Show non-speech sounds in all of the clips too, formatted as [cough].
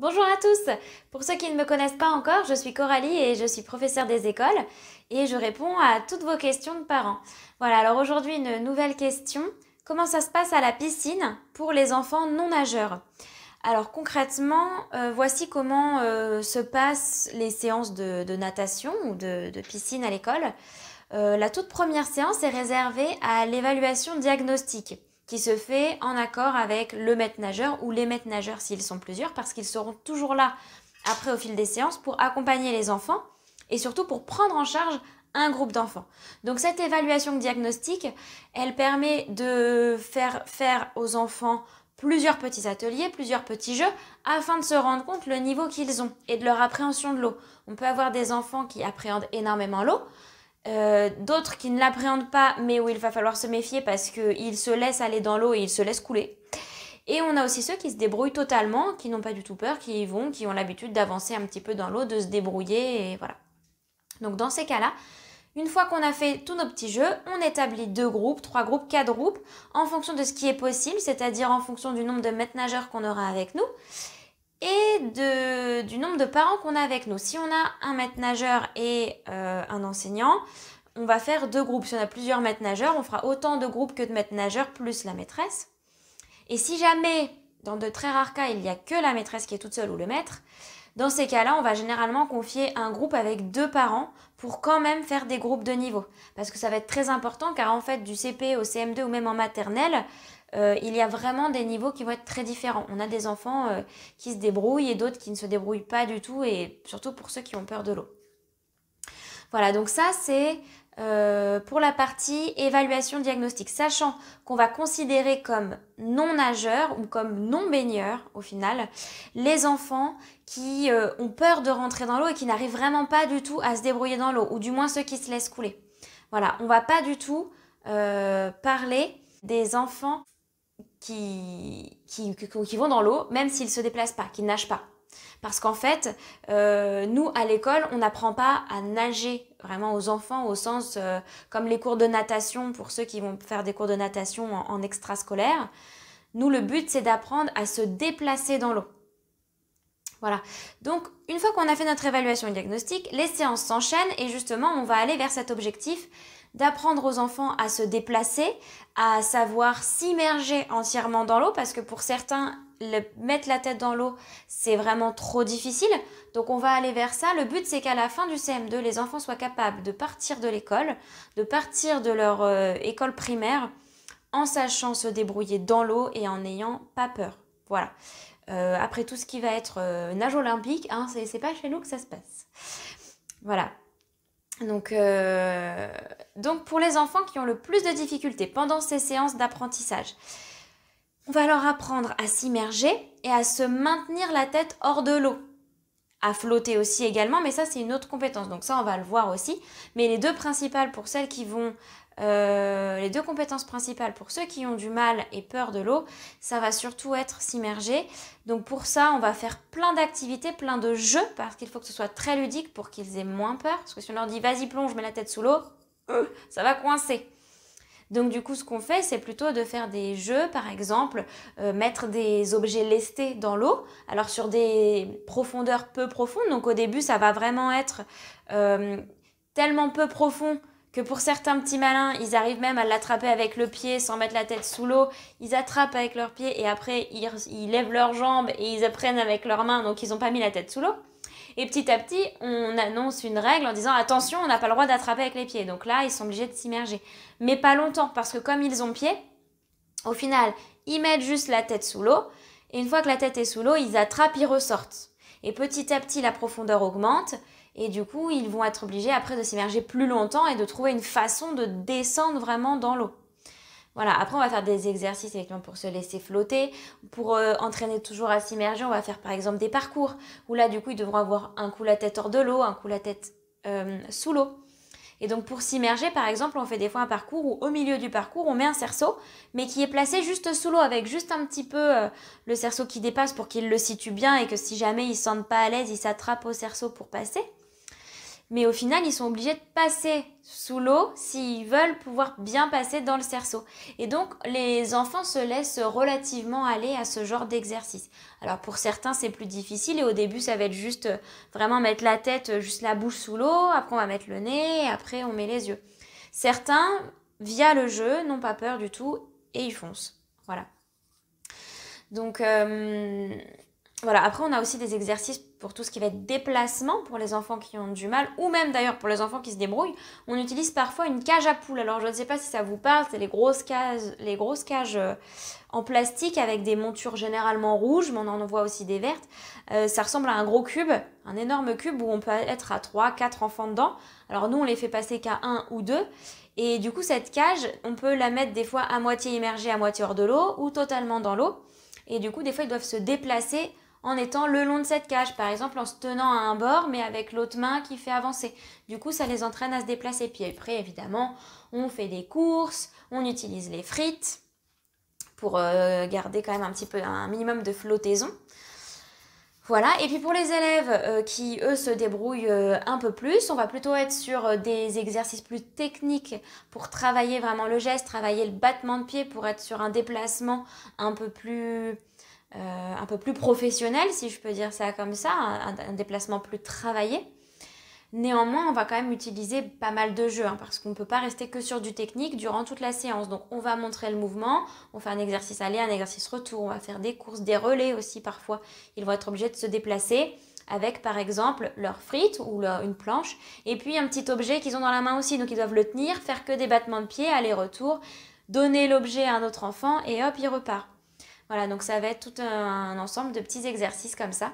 Bonjour à tous Pour ceux qui ne me connaissent pas encore, je suis Coralie et je suis professeure des écoles et je réponds à toutes vos questions de parents. Voilà, alors aujourd'hui une nouvelle question. Comment ça se passe à la piscine pour les enfants non nageurs? Alors concrètement, euh, voici comment euh, se passent les séances de, natation ou de, piscine à l'école. Euh, la toute première séance est réservée à l'évaluation diagnostique qui se fait en accord avec le maître nageur ou les maîtres nageurs s'ils sont plusieurs, parce qu'ils seront toujours là après au fil des séances pour accompagner les enfants et surtout pour prendre en charge un groupe d'enfants. Donc cette évaluation diagnostique, elle permet de faire faire aux enfants plusieurs petits ateliers, plusieurs petits jeux, afin de se rendre compte le niveau qu'ils ont et de leur appréhension de l'eau. On peut avoir des enfants qui appréhendent énormément l'eau, euh, d'autres qui ne l'appréhendent pas, mais où il va falloir se méfier parce qu'ils se laissent aller dans l'eau et ils se laissent couler. Et on a aussi ceux qui se débrouillent totalement, qui n'ont pas du tout peur, qui y vont, qui ont l'habitude d'avancer un petit peu dans l'eau, de se débrouiller, et voilà. Donc dans ces cas-là, une fois qu'on a fait tous nos petits jeux, on établit deux groupes, trois groupes, quatre groupes, en fonction de ce qui est possible, c'est-à-dire en fonction du nombre de maîtres nageurs qu'on aura avec nous et de, du nombre de parents qu'on a avec nous. Si on a un maître nageur et euh, un enseignant, on va faire deux groupes. Si on a plusieurs maîtres nageurs, on fera autant de groupes que de maîtres nageurs plus la maîtresse. Et si jamais, dans de très rares cas, il n'y a que la maîtresse qui est toute seule ou le maître, dans ces cas-là, on va généralement confier un groupe avec deux parents pour quand même faire des groupes de niveau. Parce que ça va être très important car en fait du CP au CM2 ou même en maternelle, euh, il y a vraiment des niveaux qui vont être très différents. On a des enfants euh, qui se débrouillent et d'autres qui ne se débrouillent pas du tout, et surtout pour ceux qui ont peur de l'eau. Voilà, donc ça c'est euh, pour la partie évaluation diagnostique, sachant qu'on va considérer comme non nageurs ou comme non baigneurs au final les enfants qui ont peur de rentrer dans l'eau et qui n'arrivent vraiment pas du tout à se débrouiller dans l'eau, ou du moins ceux qui se laissent couler. Voilà, on va pas du tout parler des enfants qui, qui, qui vont dans l'eau, même s'ils ne se déplacent pas, ne nagent pas. Parce qu'en fait, euh, nous, à l'école, on n'apprend pas à nager vraiment aux enfants au sens euh, comme les cours de natation pour ceux qui vont faire des cours de natation en, en extrascolaire. Nous, le but, c'est d'apprendre à se déplacer dans l'eau. Voilà. Donc, une fois qu'on a fait notre évaluation diagnostique, les séances s'enchaînent et justement, on va aller vers cet objectif d'apprendre aux enfants à se déplacer, à savoir s'immerger entièrement dans l'eau, parce que pour certains, mettre la tête dans l'eau, c'est vraiment trop difficile. Donc on va aller vers ça. Le but, c'est qu'à la fin du CM2, les enfants soient capables de partir de l'école, de partir de leur euh, école primaire, en sachant se débrouiller dans l'eau et en n'ayant pas peur. Voilà. Euh, après tout ce qui va être euh, nage olympique, hein, c'est pas chez nous que ça se passe. Voilà. Donc pour les enfants qui ont le plus de difficultés pendant ces séances d'apprentissage, on va leur apprendre à s'immerger et à se maintenir la tête hors de l'eau. À flotter aussi également, mais ça c'est une autre compétence. Donc ça on va le voir aussi. Mais les deux principales pour celles qui vont euh, les deux compétences principales pour ceux qui ont du mal et peur de l'eau, ça va surtout être s'immerger. Donc pour ça, on va faire plein d'activités, plein de jeux, parce qu'il faut que ce soit très ludique pour qu'ils aient moins peur. Parce que si on leur dit vas-y plonge, mets la tête sous l'eau, euh, ça va coincer. Donc du coup, ce qu'on fait, c'est plutôt de faire des jeux, par exemple, euh, mettre des objets lestés dans l'eau, alors sur des profondeurs peu profondes. Donc au début, ça va vraiment être tellement peu profond que pour certains petits malins, ils arrivent même à l'attraper avec le pied sans mettre la tête sous l'eau. Ils attrapent avec leurs pieds et après ils, lèvent leurs jambes et ils apprennent avec leurs mains, donc ils n'ont pas mis la tête sous l'eau. Et petit à petit, on annonce une règle en disant attention, on n'a pas le droit d'attraper avec les pieds. Donc là, ils sont obligés de s'immerger. Mais pas longtemps, parce que comme ils ont pied, au final, ils mettent juste la tête sous l'eau. Et une fois que la tête est sous l'eau, ils attrapent, ils ressortent. Et petit à petit, la profondeur augmente. Et du coup, ils vont être obligés après de s'immerger plus longtemps et de trouver une façon de descendre vraiment dans l'eau. Voilà, après on va faire des exercices pour se laisser flotter. Pour euh, entraîner toujours à s'immerger, on va faire par exemple des parcours où là du coup ils devront avoir un coup la tête hors de l'eau, un coup la tête euh, sous l'eau. Et donc pour s'immerger par exemple, on fait des fois un parcours où au milieu du parcours on met un cerceau mais qui est placé juste sous l'eau avec juste un petit peu euh, le cerceau qui dépasse pour qu'il le situe bien et que si jamais ils se sentent pas à l'aise, ils s'attrapent au cerceau pour passer. Mais au final, ils sont obligés de passer sous l'eau s'ils veulent pouvoir bien passer dans le cerceau. Et donc, les enfants se laissent relativement aller à ce genre d'exercice. Alors, pour certains, c'est plus difficile et au début, ça va être juste euh, vraiment mettre la tête, euh, juste la bouche sous l'eau, après on va mettre le nez, après on met les yeux. Certains, via le jeu, n'ont pas peur du tout et ils foncent. Voilà. Donc, euh, voilà, après on a aussi des exercices pour tout ce qui va être déplacement pour les enfants qui ont du mal, ou même d'ailleurs pour les enfants qui se débrouillent. On utilise parfois une cage à poules. Alors je ne sais pas si ça vous parle, c'est les grosses cages, les grosses cages euh, en plastique avec des montures généralement rouges, mais on en voit aussi des vertes. Euh, ça ressemble à un gros cube, un énorme cube où on peut être à 3, 4 enfants dedans. Alors nous on les fait passer qu'à 1 ou 2. Et du coup cette cage, on peut la mettre des fois à moitié immergée, à moitié hors de l'eau, ou totalement dans l'eau. Et du coup des fois ils doivent se déplacer en étant le long de cette cage, par exemple en se tenant à un bord, mais avec l'autre main qui fait avancer. Du coup, ça les entraîne à se déplacer. Puis après, évidemment, on fait des courses, on utilise les frites pour euh, garder quand même un petit peu un minimum de flottaison. Voilà, et puis pour les élèves euh, qui, eux, se débrouillent euh, un peu plus, on va plutôt être sur des exercices plus techniques pour travailler vraiment le geste, travailler le battement de pied, pour être sur un déplacement un peu plus euh, un peu plus professionnel, si je peux dire ça comme ça, un, déplacement plus travaillé. Néanmoins, on va quand même utiliser pas mal de jeux, hein, parce qu'on ne peut pas rester que sur du technique durant toute la séance. Donc on va montrer le mouvement, on fait un exercice aller, un exercice retour, on va faire des courses, des relais aussi parfois. Ils vont être obligés de se déplacer avec par exemple leur frite ou une planche, et puis un petit objet qu'ils ont dans la main aussi. Donc ils doivent le tenir, faire que des battements de pied, aller-retour, donner l'objet à un autre enfant, et hop, il repart. Voilà, donc ça va être tout un, ensemble de petits exercices comme ça.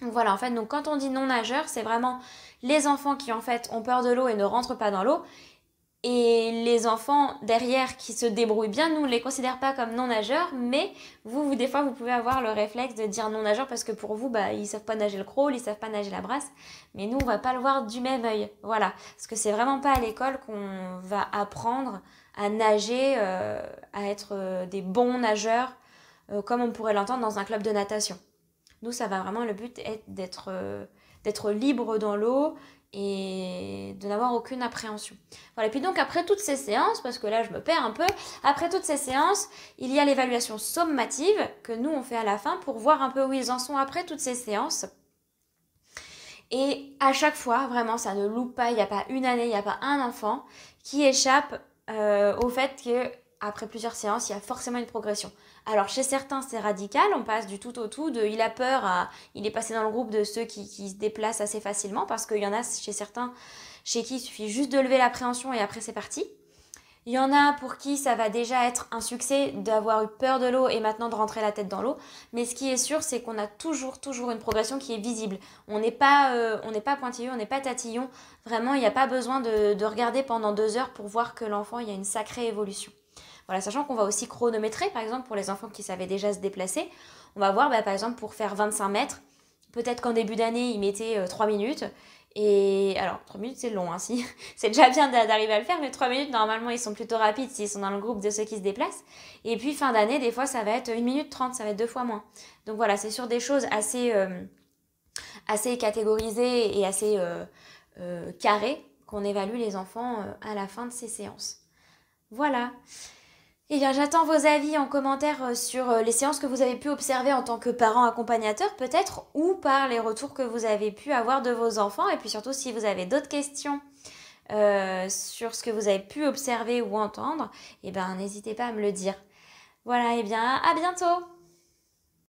Donc voilà, en fait, donc quand on dit non nageur, c'est vraiment les enfants qui en fait ont peur de l'eau et ne rentrent pas dans l'eau. Et les enfants derrière qui se débrouillent bien, nous ne les considère pas comme non nageurs, mais vous, vous, des fois, vous pouvez avoir le réflexe de dire non nageur parce que pour vous, bah, ils savent pas nager le crawl, ils savent pas nager la brasse, mais nous, on va pas le voir du même œil. Voilà, parce que c'est vraiment pas à l'école qu'on va apprendre à nager, euh, à être euh, des bons nageurs euh, comme on pourrait l'entendre dans un club de natation. Nous, ça va vraiment, le but est d'être euh, d'être libre dans l'eau et de n'avoir aucune appréhension. Voilà, et puis donc après toutes ces séances, parce que là je me perds un peu, après toutes ces séances, il y a l'évaluation sommative que nous on fait à la fin pour voir un peu où ils en sont après toutes ces séances. Et à chaque fois, vraiment, ça ne loupe pas, il n'y a pas une année, il n'y a pas un enfant qui échappe euh, au fait que après plusieurs séances, il y a forcément une progression. Alors chez certains c'est radical, on passe du tout au tout, de il a peur à il est passé dans le groupe de ceux qui, se déplacent assez facilement parce qu'il y en a chez certains chez qui il suffit juste de lever l'appréhension et après c'est parti. Il y en a pour qui ça va déjà être un succès d'avoir eu peur de l'eau et maintenant de rentrer la tête dans l'eau. Mais ce qui est sûr, c'est qu'on a toujours, toujours une progression qui est visible. On n'est pas, euh, on n'est pas pointilleux, on n'est pas tatillon. Vraiment, il n'y a pas besoin de, de regarder pendant deux heures pour voir que l'enfant, il y a une sacrée évolution. Voilà, sachant qu'on va aussi chronométrer, par exemple, pour les enfants qui savaient déjà se déplacer. On va voir, bah, par exemple, pour faire 25 mètres, peut-être qu'en début d'année, ils mettaient 3 euh, minutes. Et alors, 3 minutes, c'est long, hein, si. [laughs] c'est déjà bien d'arriver à le faire, mais 3 minutes, normalement, ils sont plutôt rapides s'ils sont dans le groupe de ceux qui se déplacent. Et puis, fin d'année, des fois, ça va être 1 minute 30, ça va être deux fois moins. Donc voilà, c'est sur des choses assez, euh, assez catégorisées et assez euh, carrées qu'on évalue les enfants à la fin de ces séances. Voilà. Eh bien, j'attends vos avis en commentaire euh, sur euh, les séances que vous avez pu observer en tant que parent accompagnateur, peut-être, ou par les retours que vous avez pu avoir de vos enfants. Et puis surtout, si vous avez d'autres questions euh, sur ce que vous avez pu observer ou entendre, eh bien, n'hésitez pas à me le dire. Voilà, eh bien, à bientôt